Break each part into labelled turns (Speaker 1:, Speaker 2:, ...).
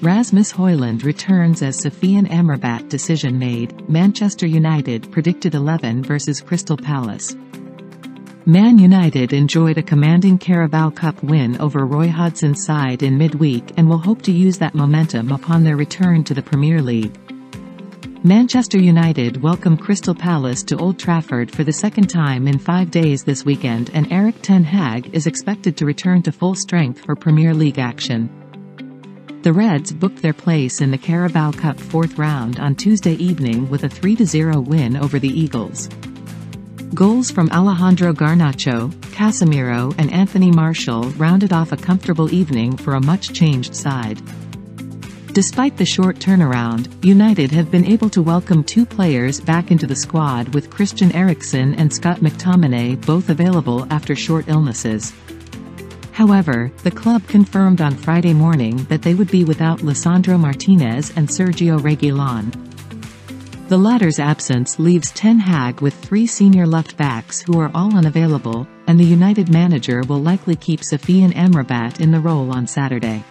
Speaker 1: Rasmus Højlund returns as Sofyan Amrabat decision made, Manchester United predicted 11 versus Crystal Palace. Man United enjoyed a commanding Carabao Cup win over Roy Hodgson's side in midweek and will hope to use that momentum upon their return to the Premier League. Manchester United welcome Crystal Palace to Old Trafford for the second time in five days this weekend and Erik Ten Hag is expected to return to full strength for Premier League action. The Reds booked their place in the Carabao Cup fourth round on Tuesday evening with a 3-0 win over the Eagles. Goals from Alejandro Garnacho, Casemiro and Anthony Martial rounded off a comfortable evening for a much-changed side. Despite the short turnaround, United have been able to welcome two players back into the squad with Christian Eriksen and Scott McTominay both available after short illnesses. However, the club confirmed on Friday morning that they would be without Lissandro Martinez and Sergio Reguilon. The latter's absence leaves Ten Hag with three senior left-backs who are all unavailable, and the United manager will likely keep Sofyan Amrabat in the role on Saturday.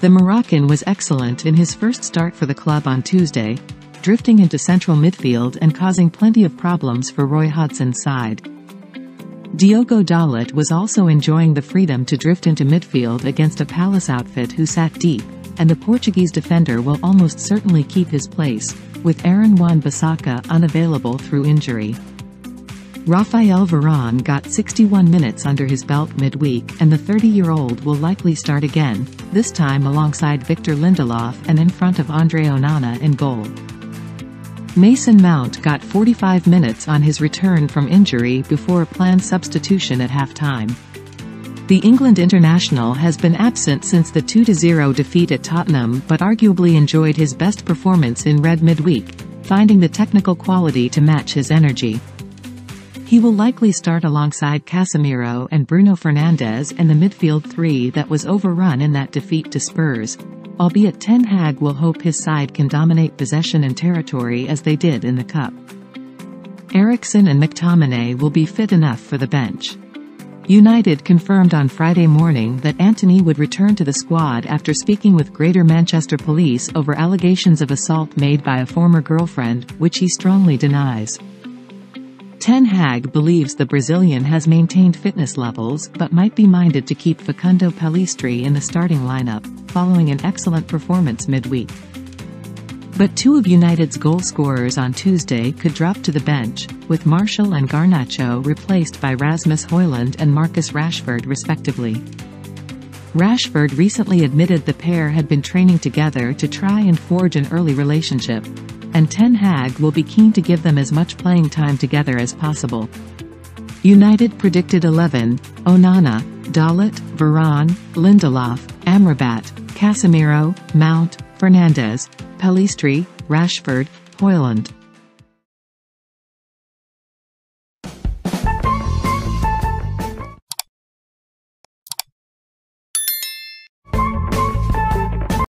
Speaker 1: The Moroccan was excellent in his first start for the club on Tuesday, drifting into central midfield and causing plenty of problems for Roy Hodgson's side. Diogo Dalot was also enjoying the freedom to drift into midfield against a Palace outfit who sat deep, and the Portuguese defender will almost certainly keep his place, with Aaron Wan-Bissaka unavailable through injury. Rafael Varane got 61 minutes under his belt midweek and the 30-year-old will likely start again, this time alongside Victor Lindelof and in front of Andre Onana in goal. Mason Mount got 45 minutes on his return from injury before a planned substitution at halftime. The England international has been absent since the 2-0 defeat at Tottenham but arguably enjoyed his best performance in red midweek, finding the technical quality to match his energy. He will likely start alongside Casemiro and Bruno Fernandes and the midfield three that was overrun in that defeat to Spurs, albeit Ten Hag will hope his side can dominate possession and territory as they did in the Cup. Eriksen and McTominay will be fit enough for the bench. United confirmed on Friday morning that Antony would return to the squad after speaking with Greater Manchester Police over allegations of assault made by a former girlfriend, which he strongly denies. Ten Hag believes the Brazilian has maintained fitness levels but might be minded to keep Facundo Pellistri in the starting lineup, following an excellent performance midweek. But two of United's goal scorers on Tuesday could drop to the bench, with Martial and Garnacho replaced by Rasmus Højlund and Marcus Rashford respectively. Rashford recently admitted the pair had been training together to try and forge an early relationship, and Ten Hag will be keen to give them as much playing time together as possible. United predicted 11, Onana, Dalot, Varane, Lindelof, Amrabat, Casemiro, Mount, Fernandes, Pellistri, Rashford, Højlund.